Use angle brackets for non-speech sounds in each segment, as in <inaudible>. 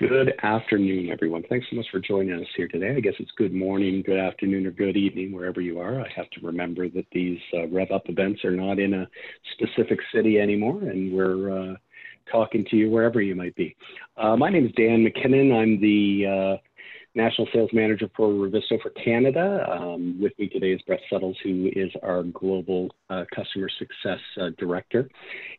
Good afternoon, everyone. Thanks so much for joining us here today. I guess it's good morning, good afternoon, or good evening, wherever you are. I have to remember that these uh, RevUp events are not in a specific city anymore, and we're uh, talking to you wherever you might be. Uh, my name is Dan McKinnon. I'm the uh, National Sales Manager for Revizto for Canada. Um, with me today is Brett Settles, who is our Global uh, Customer Success uh, Director.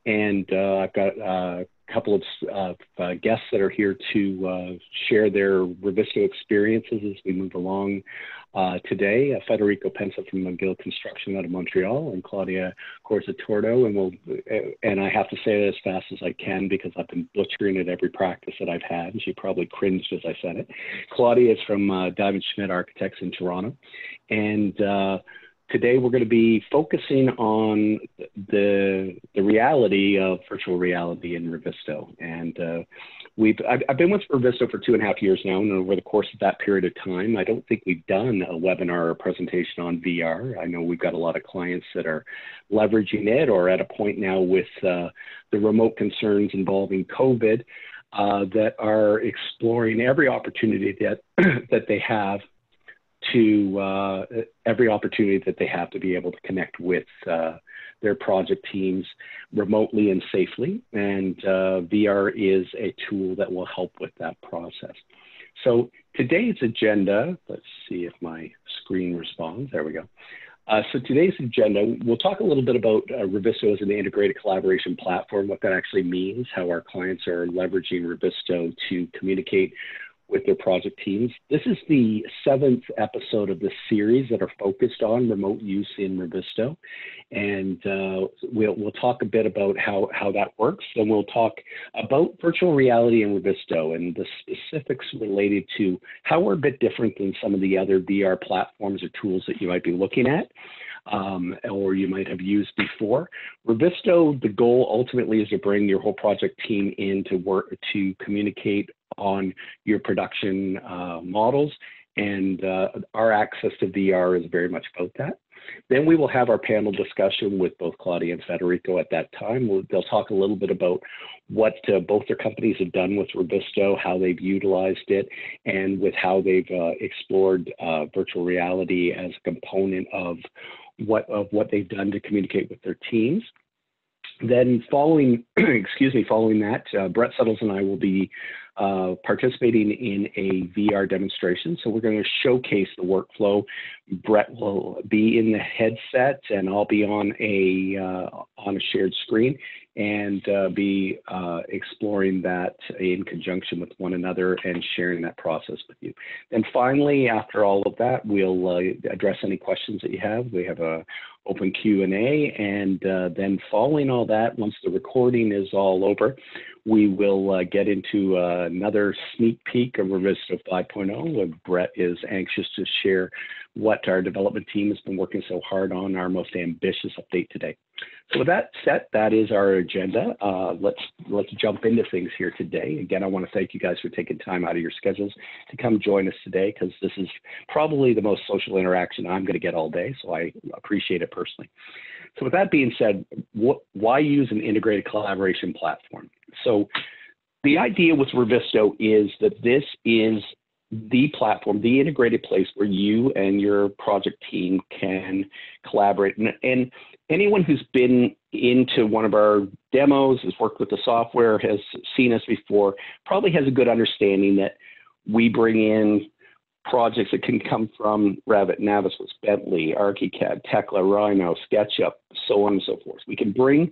And I've got couple of uh, uh, guests that are here to uh, share their Revizto experiences as we move along uh, today. Uh, Federico Pensa from Magil Construction out of Montreal and Claudia Corsatordo. And we'll, and I have to say it as fast as I can because I've been butchering it every practice that I've had. And she probably cringed as I said it. Claudia is from Diamond Schmitt Architects in Toronto. And today we're going to be focusing on the the reality of virtual reality in Revizto. And uh, we've I've, I've, been with Revizto for two and a half years now, and over the course of that period of time, I don't think we've done a webinar or presentation on VR. I know we've got a lot of clients that are leveraging it, or at a point now with uh, the remote concerns involving COVID. Uh, that are exploring every opportunity that <clears throat> that they have to uh, every opportunity that they have to be able to connect with uh, their project teams remotely and safely. And uh, VR is a tool that will help with that process. So today's agenda, let's see if my screen responds. There we go. Uh, so today's agenda, we'll talk a little bit about uh, Revizto as an integrated collaboration platform, what that actually means, how our clients are leveraging Revizto to communicate with their project teams. This is the seventh episode of this series that are focused on remote use in Revizto. And uh, we'll, we'll talk a bit about how, how that works. And we'll talk about virtual reality in Revizto and the specifics related to how we're a bit different than some of the other VR platforms or tools that you might be looking at. Um, or you might have used before. Revizto, the goal ultimately is to bring your whole project team in to work to communicate on your production uh, models. And uh, our access to VR is very much about that. Then we will have our panel discussion with both Claudia and Federico at that time. We'll, they'll talk a little bit about what uh, both their companies have done with Revizto, how they've utilized it, and with how they've uh, explored uh, virtual reality as a component of what of what they've done to communicate with their teams. Then following, <clears throat> excuse me, following that, uh, Brett Settles and I will be uh, participating in a VR demonstration. So we're going to showcase the workflow. Brett will be in the headset, and I'll be on a uh, on a shared screen and uh, be uh, exploring that in conjunction with one another and sharing that process with you. And finally, after all of that, we'll uh, address any questions that you have. We have a open Q&A, and uh, then following all that, once the recording is all over, we will uh, get into uh, another sneak peek of Revizto 5.0 where Brett is anxious to share what our development team has been working so hard on, our most ambitious update today. So with that set, that is our agenda. Uh, let's let's jump into things here today. Again, I want to thank you guys for taking time out of your schedules to come join us today because this is probably the most social interaction I'm going to get all day. So I appreciate it personally. So with that being said, why use an integrated collaboration platform? So the idea with Revizto is that this is the platform, the integrated place where you and your project team can collaborate. And, and, anyone who's been into one of our demos, has worked with the software, has seen us before, probably has a good understanding that we bring in projects that can come from Revit, Navisworks, Bentley, ArchiCAD, Tekla, Rhino, SketchUp, so on and so forth. We can bring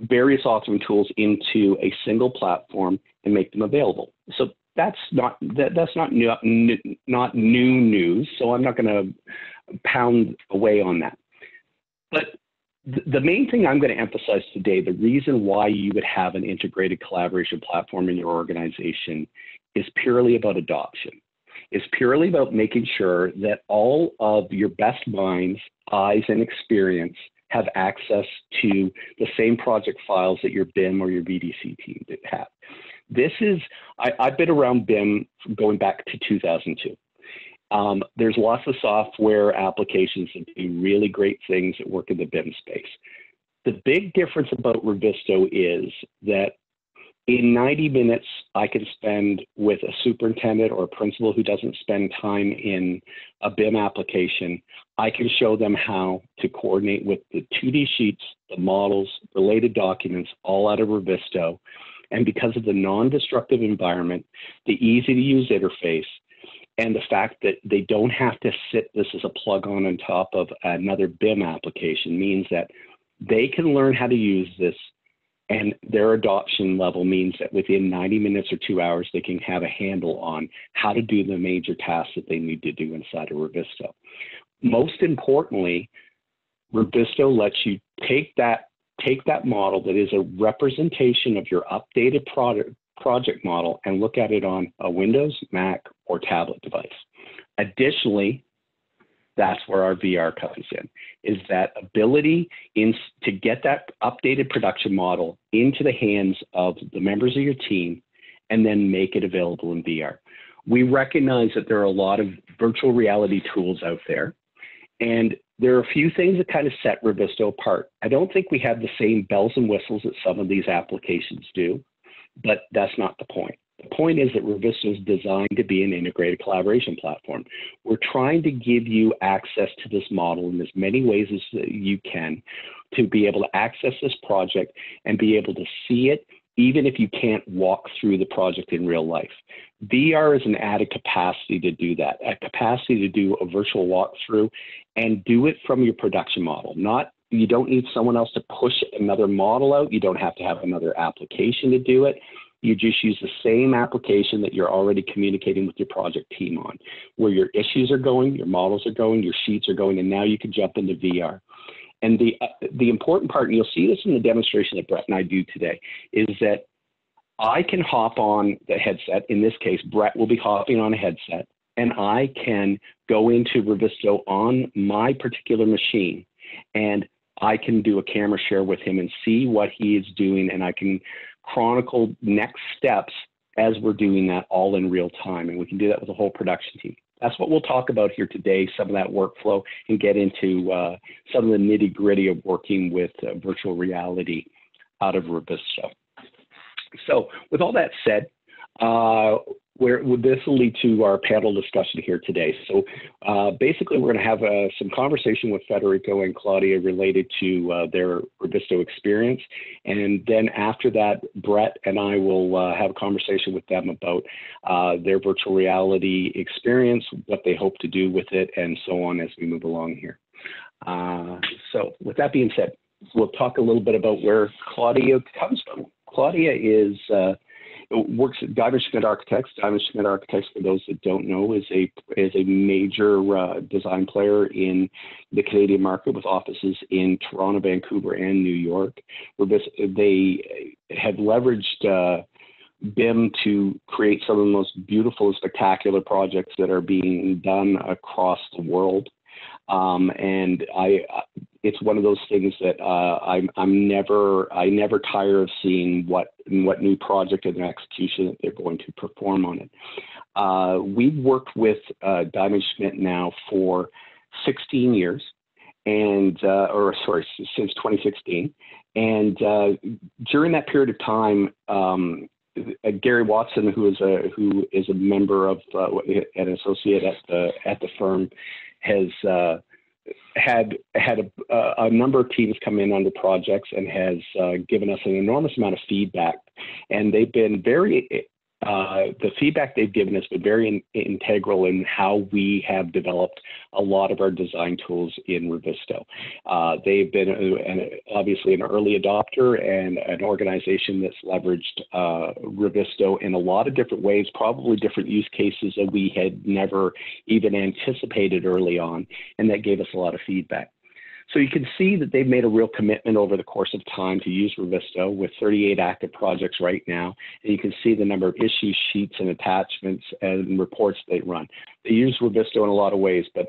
various authoring tools into a single platform and make them available. So that's not that, that's not new, not new news. So I'm not going to pound away on that. But the main thing I'm going to emphasize today, the reason why you would have an integrated collaboration platform in your organization is purely about adoption. Is purely about making sure that all of your best minds, eyes, and experience have access to the same project files that your BIM or your VDC team did have. This is, I, have been around BIM going back to 2002. Um, there's lots of software applications that do really great things that work in the BIM space. The big difference about Revizto is that in 90 minutes, I can spend with a superintendent or a principal who doesn't spend time in a BIM application. I can show them how to coordinate with the 2D sheets, the models, related documents, all out of Revizto. And because of the non-destructive environment, the easy to use interface, and the fact that they don't have to sit this as a plug on on top of another BIM application means that they can learn how to use this and their adoption level means that within 90 minutes or two hours, they can have a handle on how to do the major tasks that they need to do inside of Revizto. Most importantly, Revizto lets you take that take that model that is a representation of your updated product, project model and look at it on a Windows, Mac, or tablet device. Additionally, that's where our VR comes in, is that ability in, to get that updated production model into the hands of the members of your team and then make it available in VR. We recognize that there are a lot of virtual reality tools out there, and there are a few things that kind of set Revizto apart. I don't think we have the same bells and whistles that some of these applications do, but that's not the point. The point is that Revizto is designed to be an integrated collaboration platform. We're trying to give you access to this model in as many ways as you can to be able to access this project and be able to see it even if you can't walk through the project in real life. VR is an added capacity to do that, a capacity to do a virtual walkthrough and do it from your production model. Not you don't need someone else to push another model out. You don't have to have another application to do it. You just use the same application that you're already communicating with your project team on, where your issues are going, your models are going, your sheets are going, and now you can jump into VR. And the uh, the important part, and you'll see this in the demonstration that Brett and I do today, is that I can hop on the headset. In this case, Brett will be hopping on a headset, and I can go into Revizto on my particular machine, and I can do a camera share with him and see what he is doing, and I can chronicle next steps as we're doing that all in real time. And we can do that with the whole production team. That's what we'll talk about here today, some of that workflow, and get into uh, some of the nitty gritty of working with uh, virtual reality out of Revizto. So, with all that said, uh, where this will lead to our panel discussion here today. So uh, basically, we're going to have uh, some conversation with Federico and Claudia related to uh, their Revizto experience. And then after that, Brett and I will uh, have a conversation with them about uh, their virtual reality experience, what they hope to do with it, and so on as we move along here. Uh, so with that being said, we'll talk a little bit about where Claudia comes from. Claudia is works at Diamond Schmitt Architects. Diamond Schmitt Architects, for those that don't know, is a is a major uh, design player in the Canadian market with offices in Toronto, Vancouver, and New York. Where They have leveraged uh, BIM to create some of the most beautiful spectacular projects that are being done across the world. Um, and I, it's one of those things that uh, I'm, I'm never, I never tire of seeing what, what new project and execution that they're going to perform on it. Uh, we've worked with uh, Diamond Schmitt now for 16 years, and uh, or sorry, since 2016. And uh, during that period of time, um, uh, Gary Watson, who is a who is a member of an associate at the at the firm, has had had a, a, number of teams come in under projects and has uh, given us an enormous amount of feedback, and they've been very uh, the feedback they've given has been very in, integral in how we have developed a lot of our design tools in Revizto. Uh, they've been an, obviously an early adopter and an organization that's leveraged uh, Revizto in a lot of different ways, probably different use cases that we had never even anticipated early on, and that gave us a lot of feedback. So you can see that they've made a real commitment over the course of time to use Revizto with 38 active projects right now. And you can see the number of issues, sheets, and attachments and reports they run. They use Revizto in a lot of ways, but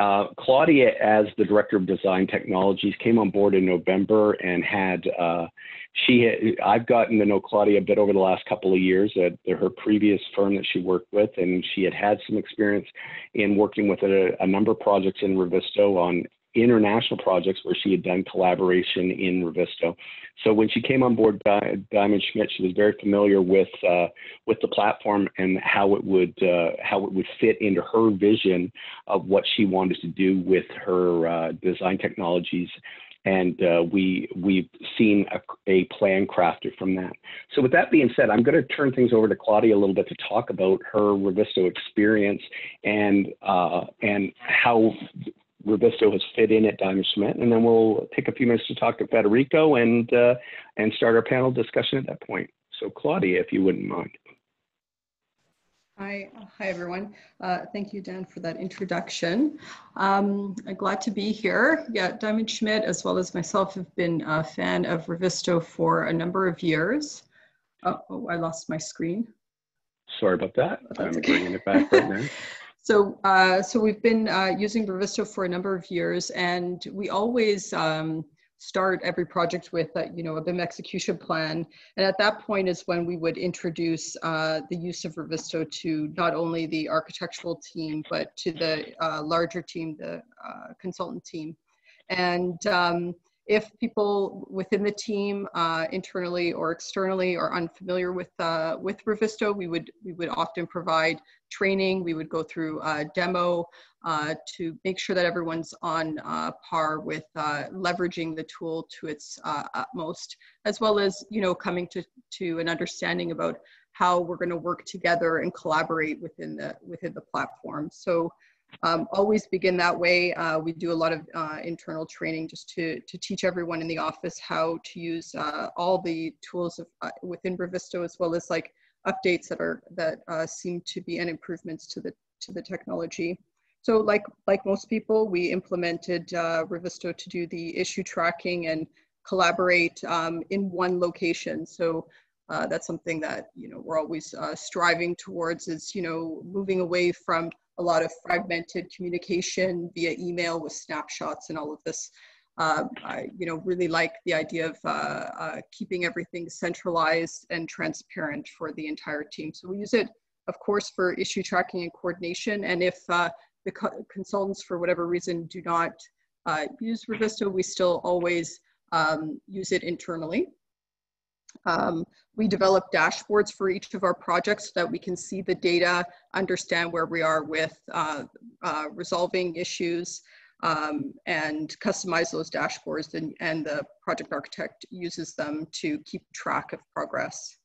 uh, Claudia, as the Director of Design Technologies, came on board in November and had uh, she had, I've gotten to know Claudia a bit over the last couple of years at her previous firm that she worked with, and she had had some experience in working with a, a number of projects in Revizto on international projects where she had done collaboration in Revizto. So when she came on board Diamond Schmitt, she was very familiar with uh, with the platform and how it would uh, how it would fit into her vision of what she wanted to do with her uh, design technologies and uh, we we've seen a, a, plan crafted from that. So with that being said, I'm going to turn things over to Claudia a little bit to talk about her Revizto experience and uh, and how Revizto has fit in at Diamond Schmitt, and then we'll take a few minutes to talk to Federico and uh, and start our panel discussion at that point. So Claudia, if you wouldn't mind. Hi, hi everyone. Uh, thank you, Dan, for that introduction. Um, I'm glad to be here. Yeah, Diamond Schmitt, as well as myself, have been a fan of Revizto for a number of years. Oh, oh I lost my screen. Sorry about that. I'm okay. bringing it back right now. <laughs> so, uh, so we've been uh, using Revizto for a number of years, and we always um, start every project with a, you know a BIM execution plan, and at that point is when we would introduce uh, the use of Revizto to not only the architectural team but to the uh, larger team, the uh, consultant team, and um, if people within the team, uh, internally or externally, are unfamiliar with uh, with Revizto, we would we would often provide training. We would go through a demo uh, to make sure that everyone's on uh, par with uh, leveraging the tool to its uh, utmost, as well as you know coming to to an understanding about how we're going to work together and collaborate within the within the platform. So um, always begin that way. Uh, we do a lot of uh, internal training just to, to teach everyone in the office how to use uh, all the tools of, uh, within Revizto as well as like updates that are that uh, seem to be and improvements to the to the technology. So like like most people, we implemented uh, Revizto to do the issue tracking and collaborate um, in one location. So that's something that you know we're always striving towards is you know moving away from a lot of fragmented communication via email with snapshots and all of this. Uh, I, you know, really like the idea of uh, uh, keeping everything centralized and transparent for the entire team. So we use it, of course, for issue tracking and coordination. And if uh, the co consultants, for whatever reason, do not uh, use Revizto, we still always um, use it internally. Um, we develop dashboards for each of our projects so that we can see the data, understand where we are with uh, uh, resolving issues, um, and customize those dashboards and, and, the project architect uses them to keep track of progress.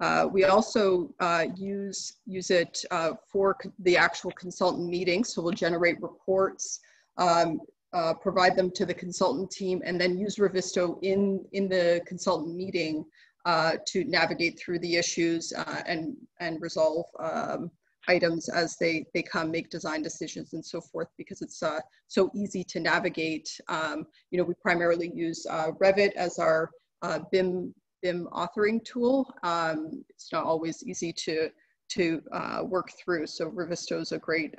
Uh, we also uh, use, use it uh, for the actual consultant meetings, so we'll generate reports, um, uh, provide them to the consultant team, and then use Revizto in, in the consultant meeting uh, to navigate through the issues uh, and, and resolve um, items as they, they come, make design decisions and so forth, because it's uh, so easy to navigate. Um, you know, we primarily use uh, Revit as our uh, BIM, BIM authoring tool. Um, it's not always easy to, to work through, so Revizto is a great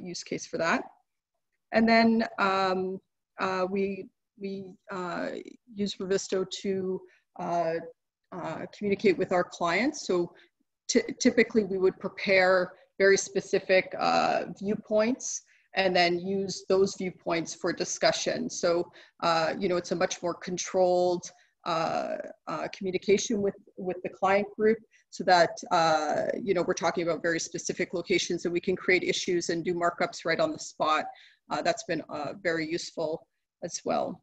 use case for that. And then um, we, we use Revizto to uh, uh, communicate with our clients. So typically we would prepare very specific uh, viewpoints and then use those viewpoints for discussion. So, uh, you know, it's a much more controlled uh, uh, communication with, with the client group so that, uh, you know, we're talking about very specific locations and we can create issues and do markups right on the spot. That's been very useful as well.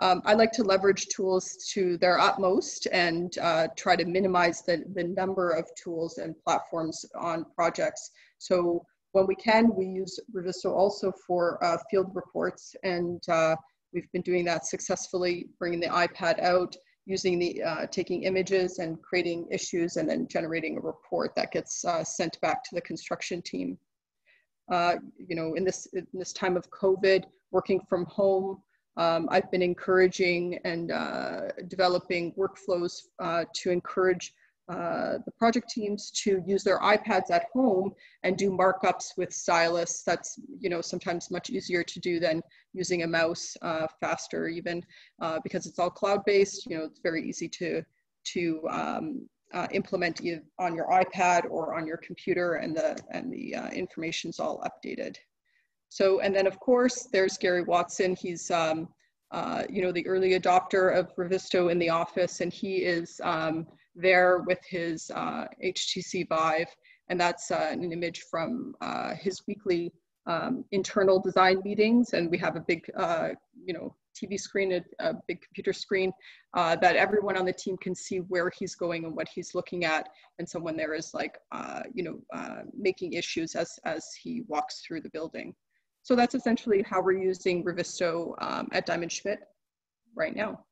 Um, I like to leverage tools to their utmost and uh, try to minimize the, the number of tools and platforms on projects. So when we can, we use Revizto also for uh, field reports and uh, we've been doing that successfully, bringing the iPad out, using the, uh, taking images and creating issues and then generating a report that gets uh, sent back to the construction team. Uh, you know, in this, in this time of COVID, working from home, um, I've been encouraging and uh, developing workflows uh, to encourage uh, the project teams to use their iPads at home and do markups with stylus. That's you know sometimes much easier to do than using a mouse, uh, faster even uh, because it's all cloud-based. You know it's very easy to to um, uh, implement either on your iPad or on your computer, and the and the information's all updated. So, and then of course, there's Gary Watson. He's, um, uh, you know, the early adopter of Revizto in the office, and he is um, there with his uh, HTC Vive. And that's uh, an image from uh, his weekly um, internal design meetings. And we have a big, uh, you know, TV screen, a, a big computer screen uh, that everyone on the team can see where he's going and what he's looking at. And someone there is like, uh, you know, uh, making issues as, as he walks through the building. So that's essentially how we're using Revizto um, at Diamond Schmitt right now.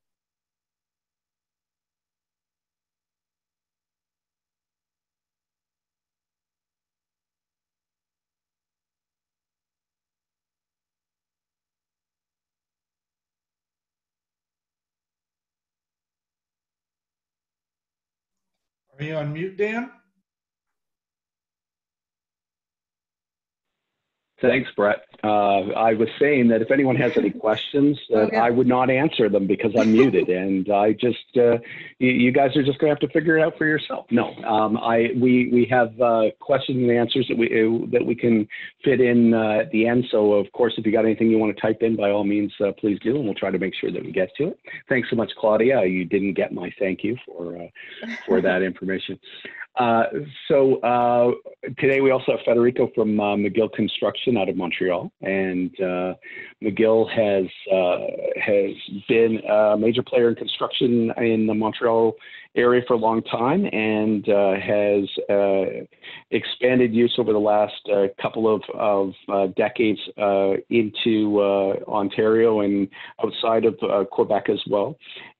Are you on mute, Dan? Thanks, Brett. Uh, I was saying that if anyone has any questions, okay. I would not answer them because I'm muted, <laughs> and I just uh, you, you, guys are just going to have to figure it out for yourself. No, um, I we we have uh, questions and answers that we uh, that we can fit in uh, at the end. So of course, if you got anything you want to type in, by all means, uh, please do, and we'll try to make sure that we get to it. Thanks so much, Claudia. You didn't get my thank you for for <laughs> that information. Uh, so uh, today we also have Federico from uh, Magil Construction out of Montreal, and uh, Magil has uh, has been a major player in construction in the Montreal area for a long time, and uh, has expanded use over the last couple of, of decades into Ontario and outside of Quebec as well.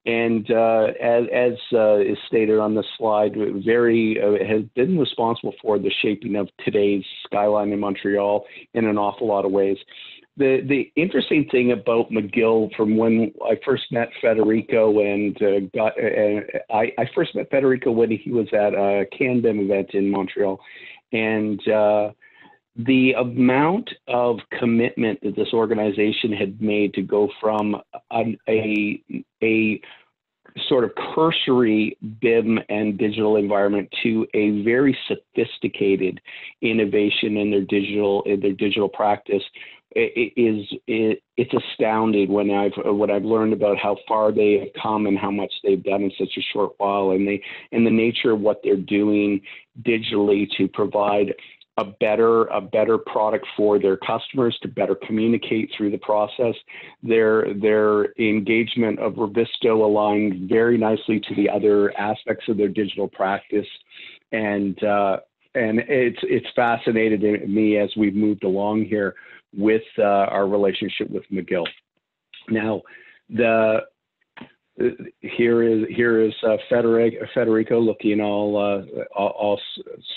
And uh, as, as uh, is stated on the slide, very uh, has been responsible for the shaping of today's skyline in Montreal in an awful lot of ways. The the interesting thing about Magil, from when I first met Federico, and uh, got uh, I, I, first met Federico when he was at a CanBIM event in Montreal, and uh, the amount of commitment that this organization had made to go from a, a, a sort of cursory BIM and digital environment to a very sophisticated innovation in their digital in their digital practice is it, it's astounding when I've what I've learned about how far they have come and how much they've done in such a short while and they and the nature of what they're doing digitally to provide a better a better product for their customers to better communicate through the process. Their their engagement of Revisto aligned very nicely to the other aspects of their digital practice, and uh, and it's it's fascinated me as we've moved along here with uh, our relationship with Magil. Now, the here is here is uh, Federico, Federico looking all uh, all, all,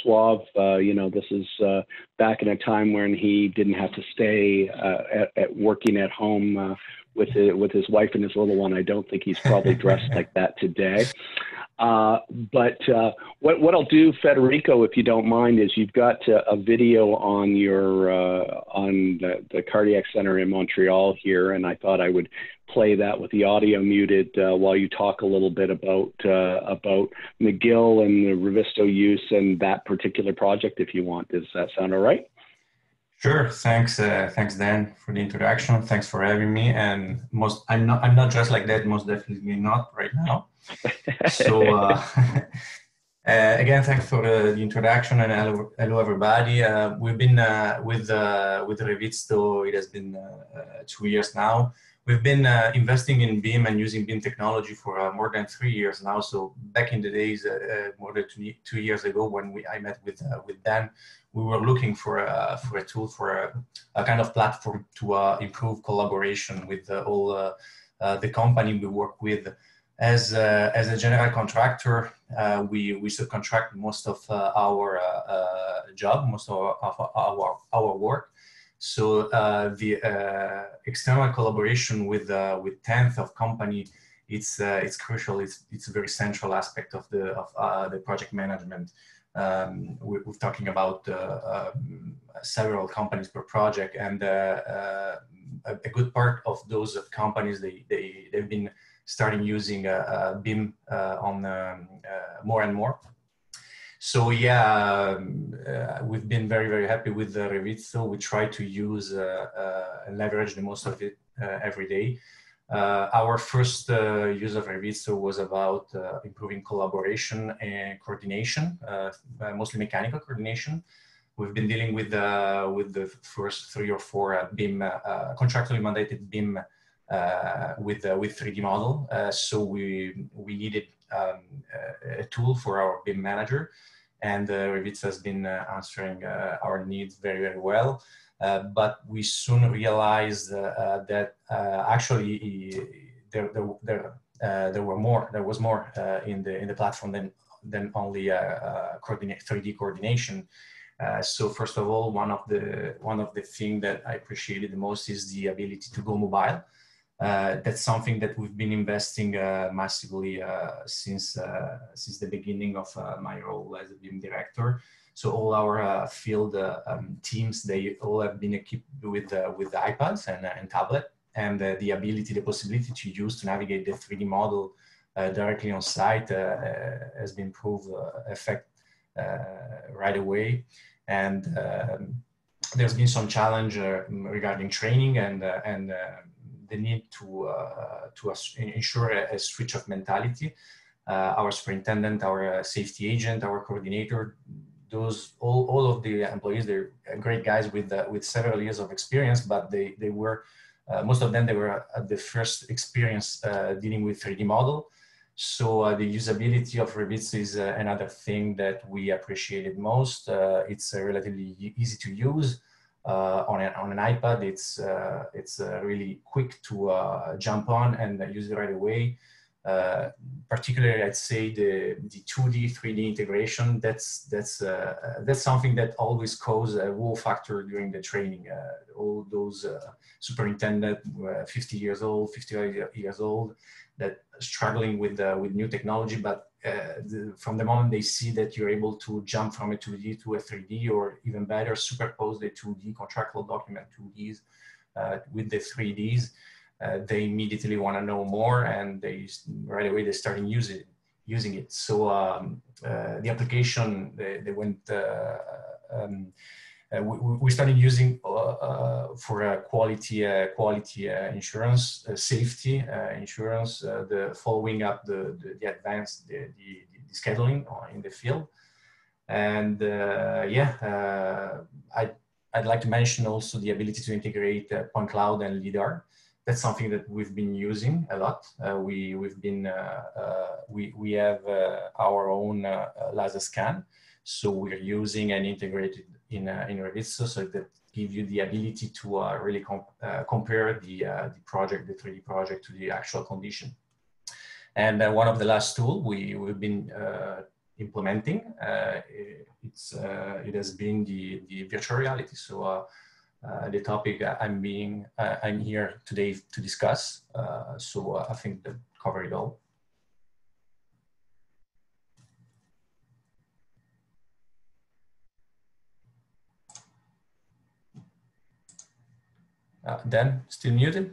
suave. Uh, you know, this is uh, back in a time when he didn't have to stay uh, at, at, working at home uh, with his, with his wife and his little one. I don't think he's probably dressed <laughs> like that today. but what what I'll do, Federico, if you don't mind, is you've got a video on your on the, the cardiac center in Montreal here, and I thought I would play that with the audio muted uh, while you talk a little bit about uh, about Magil and the Revizto use and that particular project, if you want. Does that sound all right? Sure. Thanks. Uh, thanks, Dan, for the introduction. Thanks for having me. And most, I'm not, I'm not dressed like that. Most definitely not right now. so. <laughs> Uh, <laughs> Uh, again, thanks for uh, the introduction and hello, hello everybody. Uh, we've been uh, with uh, with Revizto. It has been two years now. We've been uh, investing in BIM and using BIM technology for uh, more than three years now. So back in the days, uh, uh more than two, years ago, when we I met with uh, with Dan, we were looking for a, for a tool for a, a kind of platform to uh, improve collaboration with all the company we work with. As as a general contractor, we we subcontract most of our job, most of our, of our our work so uh, the uh, external collaboration with uh, with tenth of company, it's it's crucial. It's it's a very central aspect of the of the project management. Um, we're, we're, talking about um, several companies per project, and a, a, good part of those companies they they they've been starting using BIM on um, more and more. So yeah, um, uh, we've been very very happy with the. We try to use uh, uh, and leverage the most of it uh, every day. our first use of Revizto was about improving collaboration and coordination, mostly mechanical coordination we've been dealing with uh, with the first three or four uh, BIM uh, contractually mandated BIM with with 3D model. so we we needed um, a tool for our BIM manager, and uh, Revit has been uh, answering uh, our needs very very well. Uh, but we soon realized that actually there there there, there were more there was more in the in the platform than than only coordinate 3D coordination. Uh, so first of all, one of the one of the things that I appreciated the most is the ability to go mobile. Uh, that's something that we've been investing uh, massively uh, since uh, since the beginning of my role as a BIM director. So all our field um, teams they all have been equipped with with iPads and, and tablet, and the ability, the possibility to use to navigate the 3D model directly on site has been proved effect right away and um, there's been some challenge uh, regarding training and uh, and uh, the need to to ensure a, switch of mentality. our superintendent, our safety agent, our coordinator, those all, all of the employees they're great guys with uh, with several years of experience but they they were uh, most of them they were at the first experience uh, dealing with 3d model so uh, the usability of Revit is uh, another thing that we appreciated most. Uh, it's uh, relatively easy to use uh, Uh, on, an, on an iPad. It's, uh, it's uh, really quick to uh, jump on and use it right away. particularly, I'd say the, the 2D, 3D integration, that's, that's, that's something that always causes a wow factor during the training. all those superintendent, 50 years old, 50 years old, that struggling with uh, with new technology, but uh, the, from the moment they see that you're able to jump from a 2D to a 3D, or even better, superpose the 2D contractual document 2Ds uh, with the 3Ds, uh, they immediately want to know more, and they right away they start using using it. So um, uh, the application they, they went. Uh, um, Uh, we, we, started using uh, uh, for quality uh, quality uh, insurance, safety insurance, the following up the, the, the advanced the, the, the, scheduling in the field. And yeah, I I'd like to mention also the ability to integrate uh, point cloud and LIDAR. That's something that we've been using a lot. Uh, we, we've been, uh, we, we have our own laser scan. So we're using and integrated in, uh, in Revizto so that give you the ability to uh, really comp uh, compare the, uh, the project, the 3D project to the actual condition. And uh, one of the last tool we, we've been implementing, it's, it has been the, the virtual reality. So the topic I'm being, I'm here today to discuss. so I think that covered it all. Uh, Dan, still muted?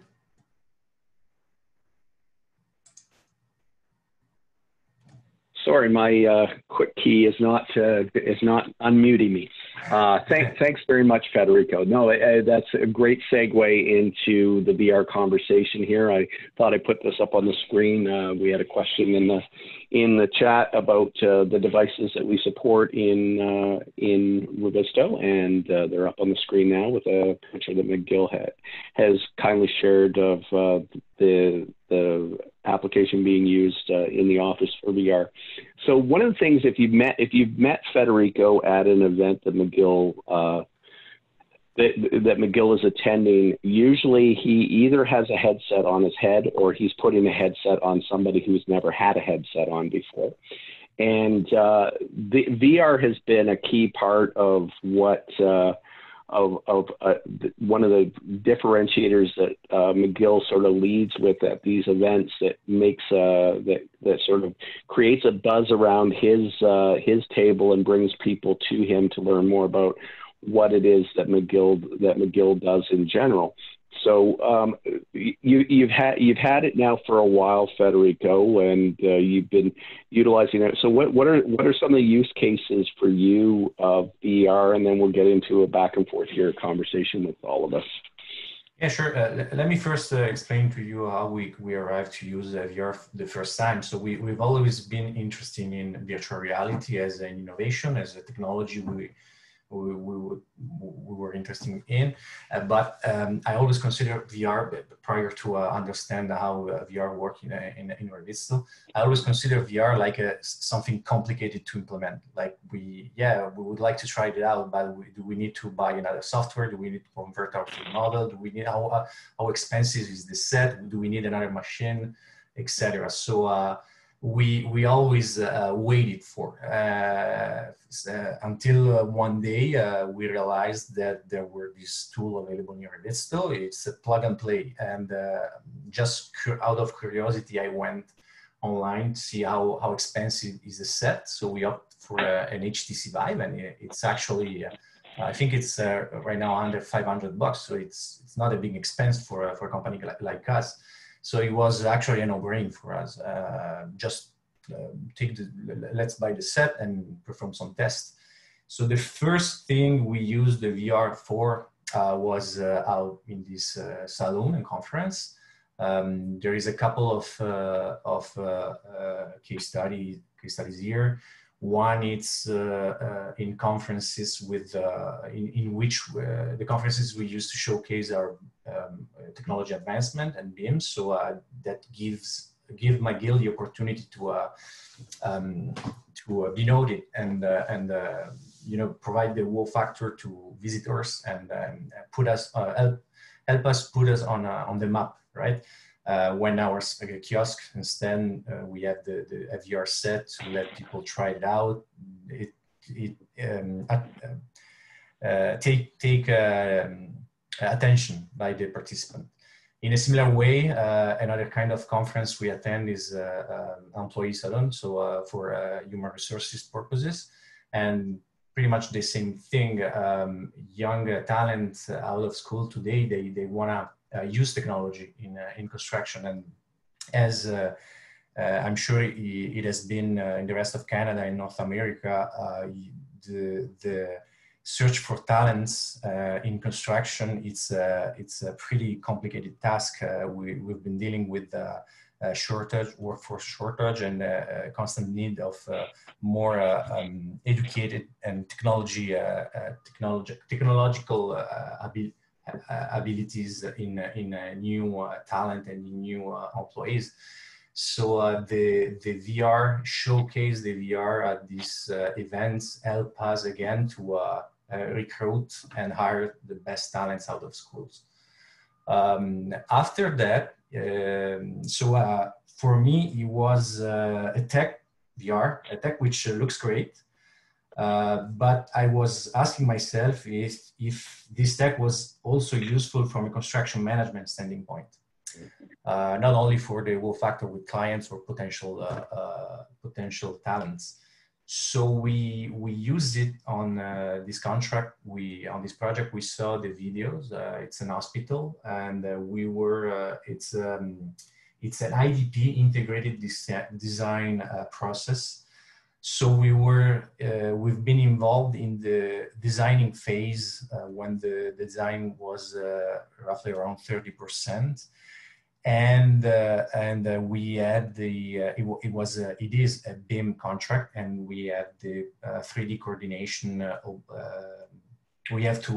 Sorry, my uh, quick key is not uh, is not unmuting me. Uh, thank, thanks very much, Federico. No, uh, that's a great segue into the VR conversation here. I thought I put this up on the screen. Uh, we had a question in the in the chat about uh, the devices that we support in uh, in Revizto, and uh, they're up on the screen now with a picture that Magil ha- has kindly shared of the the application being used uh, in the office for VR. So one of the things, if you've met if you've met Federico at an event that Magil uh, that, that Magil is attending, usually he either has a headset on his head or he's putting a headset on somebody who's never had a headset on before. And uh, the VR has been a key part of what uh, of, of uh, one of the differentiators that uh, Magil sort of leads with at these events that makes uh, that that sort of creates a buzz around his uh, his table and brings people to him to learn more about what it is that Magil that Magil does in general. So um, you, have had you've had it now for a while, Federico, and uh, you've been utilizing it. So what, what are what are some of the use cases for you of VR? And then we'll get into a back and forth here conversation with all of us. Yeah, sure. Uh, let me first uh, explain to you how we, we arrived to use uh, VR the first time. So we, we've always been interested in virtual reality as an innovation, as a technology we, we, we, we were interested in. Uh, but um, I always consider VR, prior to uh, understand how uh, VR works in, in, in Revizto, I always consider VR like a, something complicated to implement. Like we, yeah, we would like to try it out, but we, do we need to buy another software? Do we need to convert our model? Do we need, how, uh, how expensive is the set? Do we need another machine, etc. So, uh, we we always uh, waited for uh, uh until uh, one day uh, we realized that there were this tool available in Revizto. It's a plug and play, and just out of curiosity, I went online to see how how expensive is the set. So we opted for an HTC Vive, and it's actually. I think it's right now under 500 bucks, so it's it's not a big expense for for a company like, like us. So it was actually a no-brainer for us. Uh, just uh, take the, let's buy the set and perform some tests. So the first thing we used the VR for uh, was uh, out in this uh, salon and conference. Um, there is a couple of, uh, of case, study, case studies here. One is in conferences with, in, in which the conferences we use to showcase our um, technology advancement and BIM. So uh, that gives give Magil the opportunity to uh, um, to uh, be noted and uh, and uh, you know provide the wow factor to visitors and um, put us uh, help help us put us on on the map, right? When our kiosk instead we have the, the VR set to let people try it out. It it um, take take um, attention by the participant. In a similar way, uh, another kind of conference we attend is uh, um, employee salon, so uh, for uh, human resources purposes, and pretty much the same thing. Um, young talent out of school today, they they uh, use technology in uh, in construction, and as I'm sure it, has been in the rest of Canada and North America, the the search for talents uh, in construction, it's, uh, it's a pretty complicated task. Uh, we, we've been dealing with uh, shortage, workforce shortage, and a constant need of uh, more uh, um, educated and technology, technology technological abilities in, in new talent and new employees. So uh, the the VR showcase, the VR at these uh, events help us again to uh, uh, recruit and hire the best talents out of schools. Um, after that, um, so uh, for me, it was uh, a tech VR, a tech which looks great. Uh, but I was asking myself if, if this tech was also useful from a construction management standing point, uh, not only for the wow factor with clients or potential uh, potential talents. So we we used it on uh, this contract. We on this project we saw the videos. Uh, it's an hospital, and uh, we were. Uh, it's um, it's an IDP integrated design uh, process. So we were uh, we've been involved in the designing phase when the design was roughly around thirty percent and uh, and uh, we had the uh, it, it, was a, it is a BIM contract, and we had the 3D uh, coordination. Uh, uh, we have to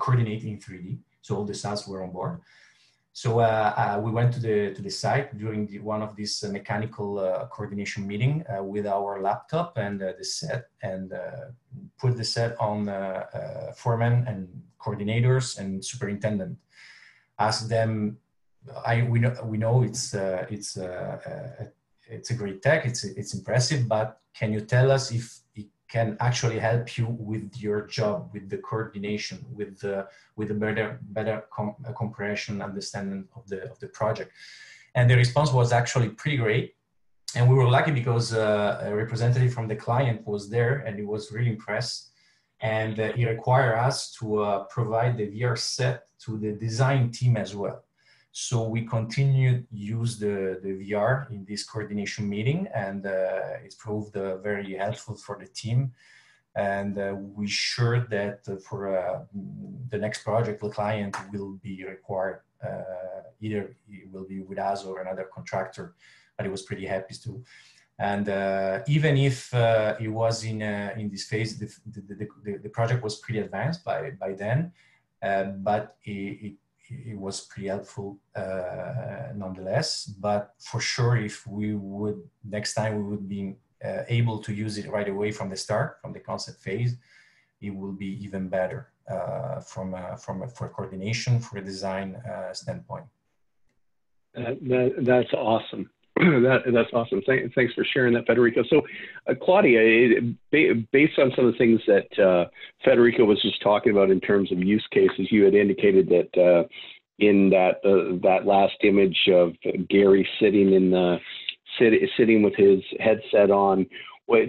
coordinate in 3D, so all the staff were on board. So uh, uh, we went to the to the site during the, one of these uh, mechanical coordination meeting with our laptop and the set, and put the set on foremen and coordinators and superintendent. Ask them I we know we know it's uh, it's uh, uh, it's a great tech. It's it's impressive, but can you tell us if can actually help you with your job, with the coordination, with the with a better better com uh, comprehension, understanding of the of the project? And the response was actually pretty great. And we were lucky because uh, a representative from the client was there, and he was really impressed and uh, it requires us to uh, provide the VR set to the design team as well. So we continue use the, the VR in this coordination meeting and uh, it's proved uh, very helpful for the team. And uh, we sure that for uh, the next project, the client will be required, either it will be with us or another contractor, but it was pretty happy to and uh, even if uh, it was in uh, in this phase, the, the, the, the, project was pretty advanced by by then, uh, but it, it, it, was pretty helpful uh, nonetheless. But for sure, if we would next time we would be uh, able to use it right away from the start, from the concept phase, it will be even better from from a, for coordination, for a design standpoint. that, that's awesome. <clears throat> that, that's awesome. Thank, thanks for sharing that, Federico. So, uh, Claudia, based on some of the things that uh, Federico was just talking about in terms of use cases, you had indicated that uh, in that uh, that last image of Gary sitting in the sit, sitting with his headset on, what,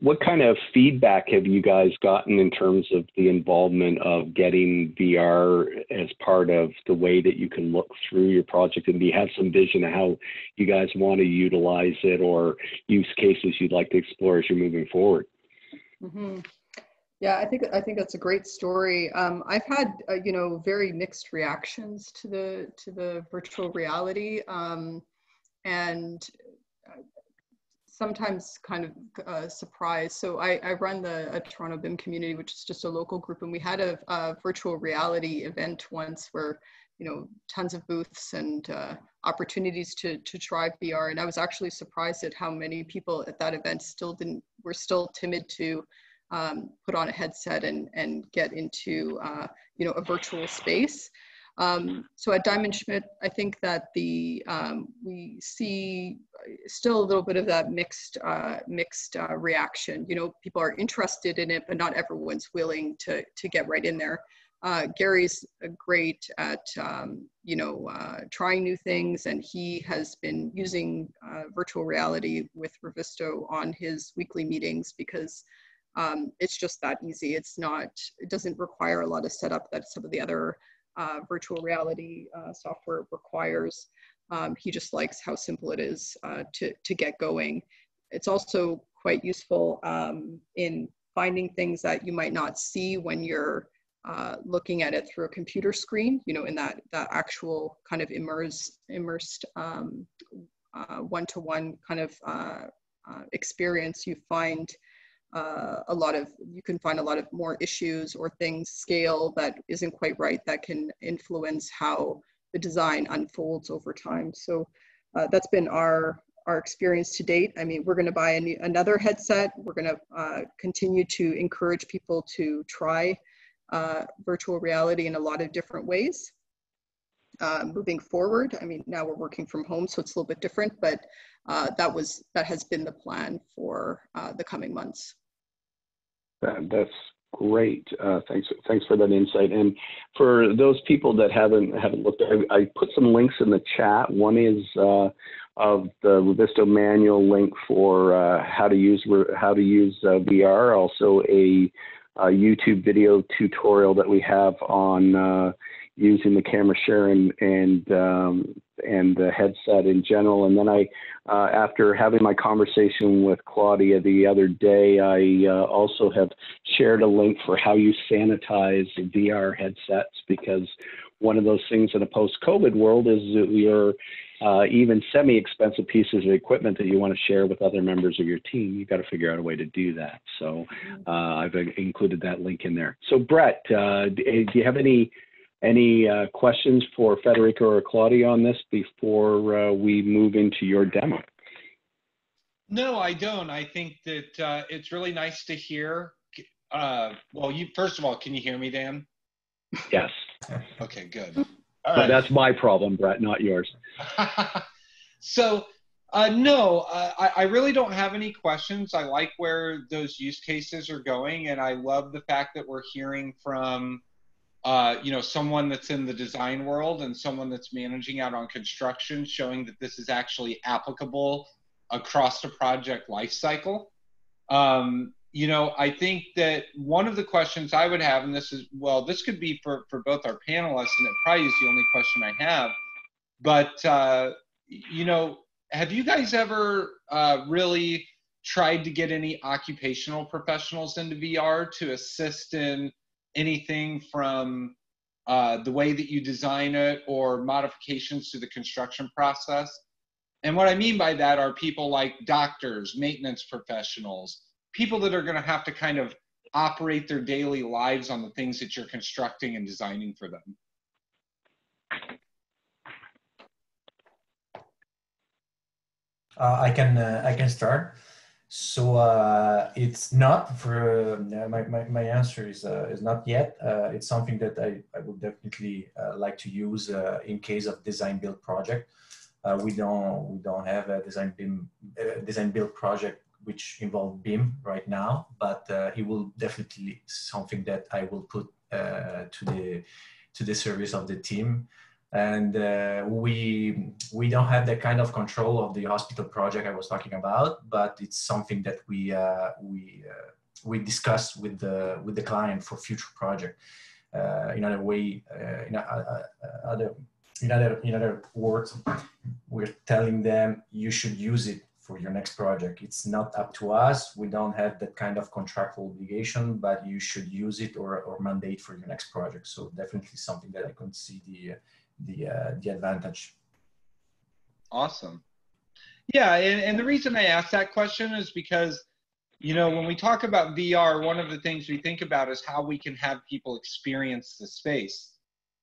what kind of feedback have you guys gotten in terms of the involvement of getting VR as part of the way that you can look through your project? And do you have some vision of how you guys want to utilize it or use cases you'd like to explore as you're moving forward? Mm-hmm. Yeah, I think I think that's a great story. Um, I've had uh, you know very mixed reactions to the to the virtual reality, um, and sometimes kind of uh, surprised. So I, I run the Toronto BIM community, which is just a local group, and we had a, a, virtual reality event once where you know tons of booths and uh, opportunities to to try VR. And I was actually surprised at how many people at that event still didn't were still timid to um, put on a headset and and get into uh, you know a virtual space. Um, so at Diamond Schmitt, I think that the um, we see still a little bit of that mixed uh, mixed uh, reaction. You know, people are interested in it, but not everyone's willing to to get right in there. Uh, Gary's great at um, you know uh, trying new things, and he has been using uh, virtual reality with Revizto on his weekly meetings because um, it's just that easy. It's not. It doesn't require a lot of setup that some of the other uh, virtual reality uh, software requires. Um, he just likes how simple it is uh, to, to get going. It's also quite useful um, in finding things that you might not see when you're uh, looking at it through a computer screen, you know, in that, that actual kind of immersed, immersed um, uh, one-to-one kind of uh, experience, you find uh, a lot of you can find a lot of more issues or things scale that isn't quite right that can influence how the design unfolds over time. So uh, that's been our our experience to date. I mean we're going to buy a new, another headset. We're going to uh, continue to encourage people to try uh, virtual reality in a lot of different ways. Uh, moving forward i mean now we're working from home so it's a little bit different but uh, that was that has been the plan for uh, the coming months. That, that's great. Uh, thanks thanks for that insight. And for those people that haven't haven't looked, I, I put some links in the chat. One is uh, of the Revizto manual link for uh, how to use how to use uh, VR. Also a, a, YouTube video tutorial that we have on using the camera share and and um, and the headset in general. And then I, uh, after having my conversation with Claudia the other day, I uh, also have shared a link for how you sanitize VR headsets because one of those things in a post-COVID world is that your uh, even semi-expensive pieces of equipment that you want to share with other members of your team. You've got to figure out a way to do that. So uh, I've included that link in there. So Brett, uh, do you have any any uh, questions for Federico or Claudia on this before uh, we move into your demo? No, I don't. I think that uh, it's really nice to hear. Uh, well, you first of all, can you hear me, Dan? Yes. Okay, good. All but that's my problem, Brett, not yours. <laughs> so, uh, no, uh, I, I really don't have any questions. I like where those use cases are going, and I love the fact that we're hearing from uh, you know, someone that's in the design world and someone that's managing out on construction, showing that this is actually applicable across the project lifecycle. Um, you know, I think that one of the questions I would have, and this is, well, this could be for, for both our panelists, and it probably is the only question I have, but, uh, you know, have you guys ever uh, really tried to get any occupational professionals into VR to assist in anything from uh, the way that you design it or modifications to the construction process? And what I mean by that are people like doctors, maintenance professionals, people that are going to have to kind of operate their daily lives on the things that you're constructing and designing for them. Uh, I can uh, I can start. So uh, it's not for uh, my, my, my answer is uh, is not yet. Uh, it's something that I, I would definitely like to use in case of design build project. we don't we don't have a design BIM design build project which involve BIM right now, but it will definitely something that I will put to the to the service of the team and uh, we we don't have the kind of control of the hospital project I was talking about, but it's something that we uh, we uh, we discuss with the with the client for future project. Uh, in other way, uh, in uh, other in other in other words, we're telling them you should use it for your next project. It's not up to us. We don't have that kind of contractual obligation, but you should use it or, or mandate for your next project. So definitely something that I can see the the uh, the advantage. Awesome. Yeah, and, and the reason I asked that question is because you know when we talk about VR, one of the things we think about is how we can have people experience the space.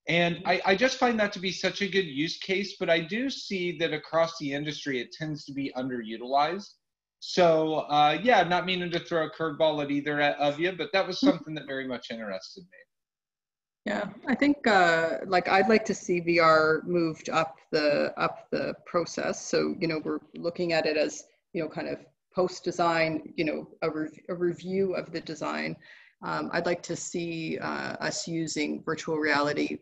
And I, I, just find that to be such a good use case, but I do see that across the industry it tends to be underutilized. So uh, yeah, not meaning to throw a curveball at either of you, but that was something that very much interested me. Yeah, I think uh, like I'd like to see VR moved up the up the process. So you know we're looking at it as you know kind of post design, you know a, a review of the design. Um, I'd like to see uh, us using virtual reality